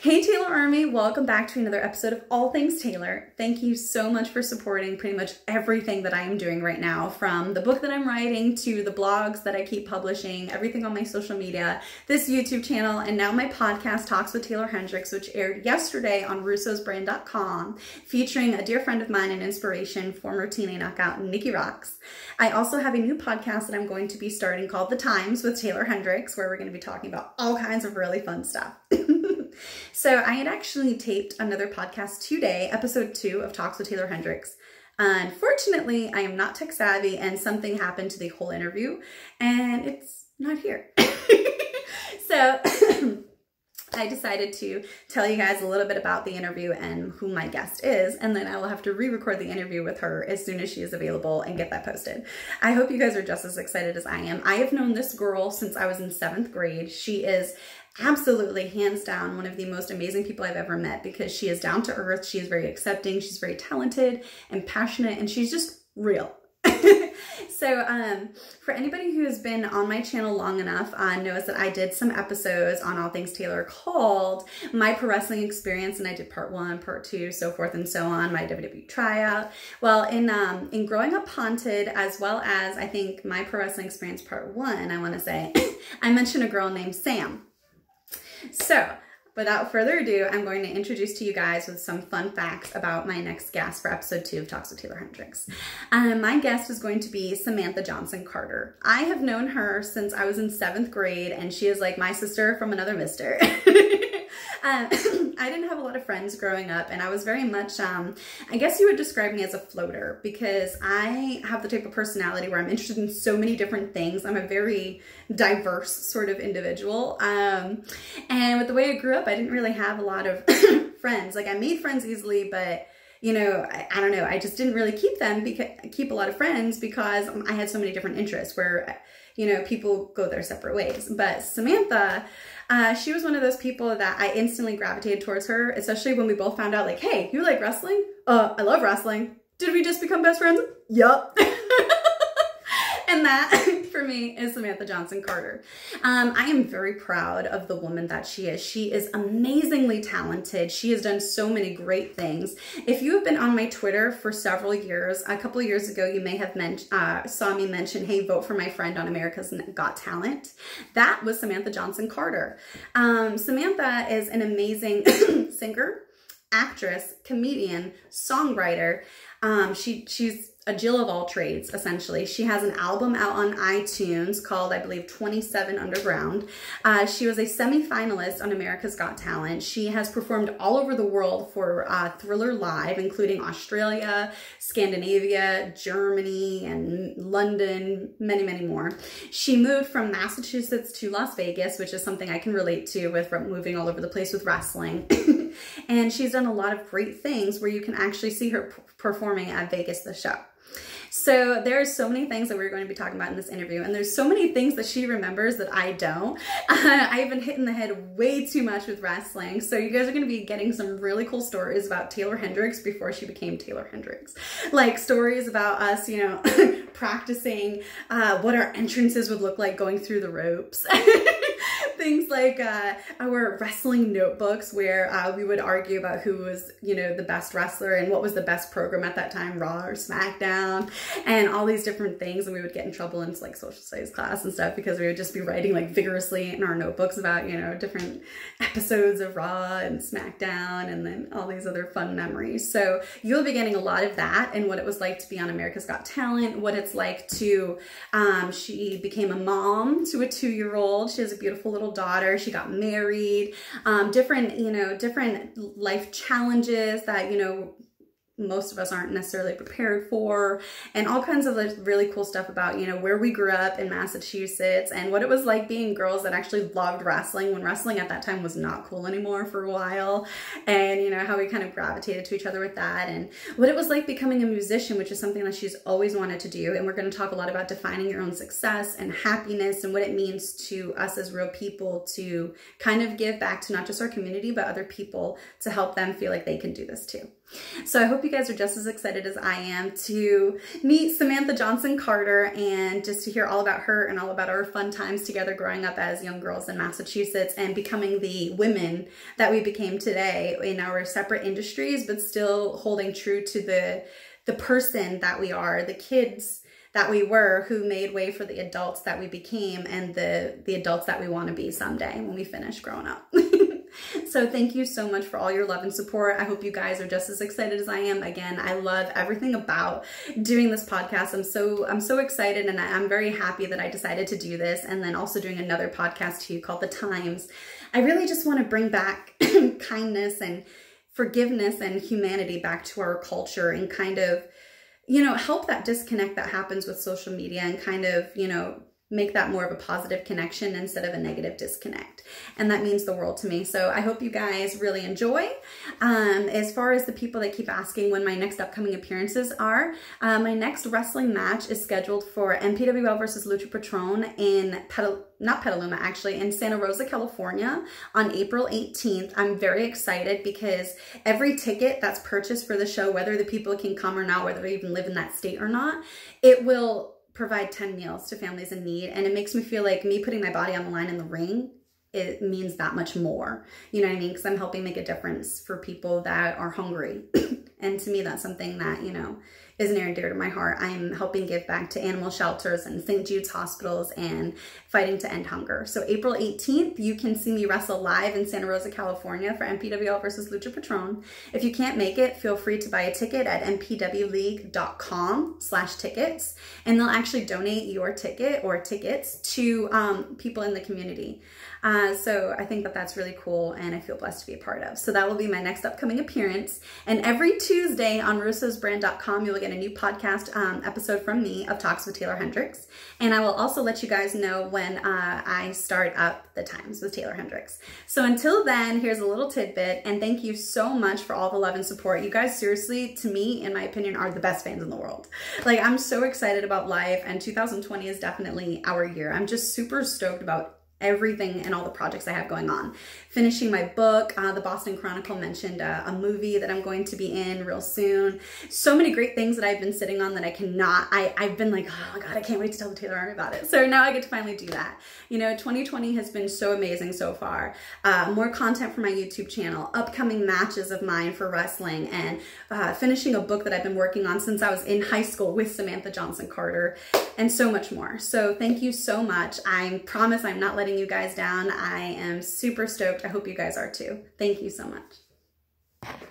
Hey Taeler Army, welcome back to another episode of All Things Taeler. Thank you so much for supporting pretty much everything that I am doing right now, from the book that I'm writing to the blogs that I keep publishing, everything on my social media, this YouTube channel, and now my podcast, Talks with Taeler Hendrix, which aired yesterday on russosbrand.com, featuring a dear friend of mine and inspiration, former TNA knockout Nikki Roxx. I also have a new podcast that I'm going to be starting called The Times with Taeler Hendrix, where we're going to be talking about all kinds of really fun stuff. So I had actually taped another podcast today, episode two of Talks with Taeler Hendrix. Unfortunately, I am not tech savvy and something happened to the whole interview and it's not here. so I decided to tell you guys a little bit about the interview and who my guest is, and then I will have to re-record the interview with her as soon as she is available and get that posted. I hope you guys are just as excited as I am. I have known this girl since I was in seventh grade. She is absolutely hands down one of the most amazing people I've ever met because she is down to earth, she is very accepting, she's very talented and passionate, and she's just real. So um, for anybody who has been on my channel long enough uh, knows that I did some episodes on All Things Taeler called My Pro Wrestling Experience and I did part one, part two, so forth and so on, my WWE tryout. Well, in, um, in Growing Up Haunted as well as I think My Pro Wrestling Experience part one, I want to say, I mentioned a girl named Sam. So without further ado, I'm going to introduce to you guys with some fun facts about my next guest for episode two of Talks with Taeler Hendrix. Um, my guest is going to be Samantha Johnson Carter. I have known her since I was in seventh grade and she is like my sister from another mister. Um, I didn't have a lot of friends growing up, and I was very much, um, I guess you would describe me as a floater because I have the type of personality where I'm interested in so many different things. I'm a very diverse sort of individual. Um, and with the way I grew up, I didn't really have a lot of friends. Like I made friends easily, but you know, I, I, don't know, I just didn't really keep them because keep a lot of friends because I had so many different interests where, you know, people go their separate ways. But Samantha, uh, she was one of those people that I instantly gravitated towards her, especially when we both found out like, hey, you like wrestling? Uh, I love wrestling. Did we just become best friends? Yup. and that for me is Samantha Johnson Carter. Um, I am very proud of the woman that she is. She is amazingly talented. She has done so many great things. If you have been on my Twitter for several years, a couple years ago, you may have uh, saw me mention, hey, vote for my friend on America's Got Talent. That was Samantha Johnson Carter. Um, Samantha is an amazing singer, actress, comedian, songwriter. Um, she she's a Jill of all trades, essentially. She has an album out on iTunes called, I believe, 27 Underground. Uh, she was a semi-finalist on America's Got Talent. She has performed all over the world for uh, Thriller Live, including Australia, Scandinavia, Germany, and London, many, many more. She moved from Massachusetts to Las Vegas, which is something I can relate to with moving all over the place with wrestling. and she's done a lot of great things where you can actually see her performing at Vegas the show. So there are so many things that we're going to be talking about in this interview, and there's so many things that she remembers that I don't. I've been hitting the head way too much with wrestling, so you guys are going to be getting some really cool stories about Taeler Hendrix before she became Taeler Hendrix. Like stories about us, you know, practicing uh, what our entrances would look like going through the ropes. things like uh, our wrestling notebooks where uh, we would argue about who was, you know, the best wrestler and what was the best program at that time, Raw or SmackDown, and all these different things. And we would get in trouble in like social studies class and stuff because we would just be writing like vigorously in our notebooks about, you know, different episodes of Raw and SmackDown and then all these other fun memories. So you'll be getting a lot of that and what it was like to be on America's Got Talent, what it's like to, um, she became a mom to a two-year-old. She has a beautiful little daughter. She got married, um, different, you know, different life challenges that, you know, most of us aren't necessarily prepared for and all kinds of really cool stuff about you know where we grew up in Massachusetts and what it was like being girls that actually loved wrestling when wrestling at that time was not cool anymore for a while and you know how we kind of gravitated to each other with that and what it was like becoming a musician which is something that she's always wanted to do and we're going to talk a lot about defining your own success and happiness and what it means to us as real people to kind of give back to not just our community but other people to help them feel like they can do this too. So I hope you guys are just as excited as I am to meet Samantha Johnson Carter and just to hear all about her and all about our fun times together growing up as young girls in Massachusetts and becoming the women that we became today in our separate industries, but still holding true to the the person that we are, the kids that we were who made way for the adults that we became and the the adults that we want to be someday when we finish growing up. So thank you so much for all your love and support. I hope you guys are just as excited as I am. Again, I love everything about doing this podcast. I'm so I'm so excited and I'm very happy that I decided to do this and then also doing another podcast too called The Times. I really just want to bring back kindness and forgiveness and humanity back to our culture and kind of you know help that disconnect that happens with social media and kind of you know make that more of a positive connection instead of a negative disconnect. And that means the world to me. So I hope you guys really enjoy. Um, as far as the people that keep asking when my next upcoming appearances are, uh, my next wrestling match is scheduled for MPWL versus Lucha Patron in Petal not Petaluma actually, in Santa Rosa, California on April 18th. I'm very excited because every ticket that's purchased for the show, whether the people can come or not, whether they even live in that state or not, it will provide 10 meals to families in need. And it makes me feel like me putting my body on the line in the ring, it means that much more. You know what I mean? Because I'm helping make a difference for people that are hungry. and to me, that's something that, you know, is near and dear to my heart. I'm helping give back to animal shelters and St. Jude's hospitals and fighting to end hunger. So April 18th, you can see me wrestle live in Santa Rosa, California for MPWL versus Lucha Patron. If you can't make it, feel free to buy a ticket at mpwleague.com slash tickets and they'll actually donate your ticket or tickets to um, people in the community. Uh, so I think that that's really cool and I feel blessed to be a part of. So that will be my next upcoming appearance. And every Tuesday on russosbrand.com, you will get a new podcast um, episode from me of Talks with Taeler Hendrix. And I will also let you guys know when uh, I start up the times with Taeler Hendrix. So until then, here's a little tidbit and thank you so much for all the love and support. You guys seriously, to me, in my opinion, are the best fans in the world. Like I'm so excited about life and 2020 is definitely our year. I'm just super stoked about everything and all the projects I have going on. Finishing my book, uh, the Boston Chronicle mentioned uh, a movie that I'm going to be in real soon. So many great things that I've been sitting on that I cannot, I, I've been like, oh my God, I can't wait to tell the Taeler Army about it. So now I get to finally do that. You know, 2020 has been so amazing so far. Uh, more content for my YouTube channel, upcoming matches of mine for wrestling, and uh, finishing a book that I've been working on since I was in high school with Samantha Johnson Carter, and so much more. So thank you so much. I promise I'm not letting letting you guys down. I am super stoked. I hope you guys are too. Thank you so much.